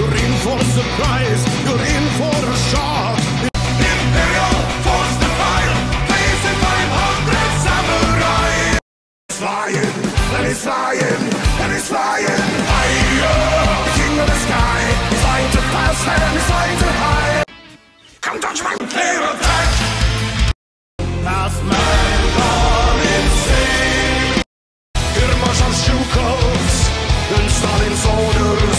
You're in for a surprise. You're in for a shock. Imperial Force the fire. Please if I'm samurai. It's flying, and it's flying, and it's flying. Higher. King of the sky. He's flying too fast and he's flying too high. Come touch my clear attack. Pass man gone insane. Irma Shashukos. and Stalin's order.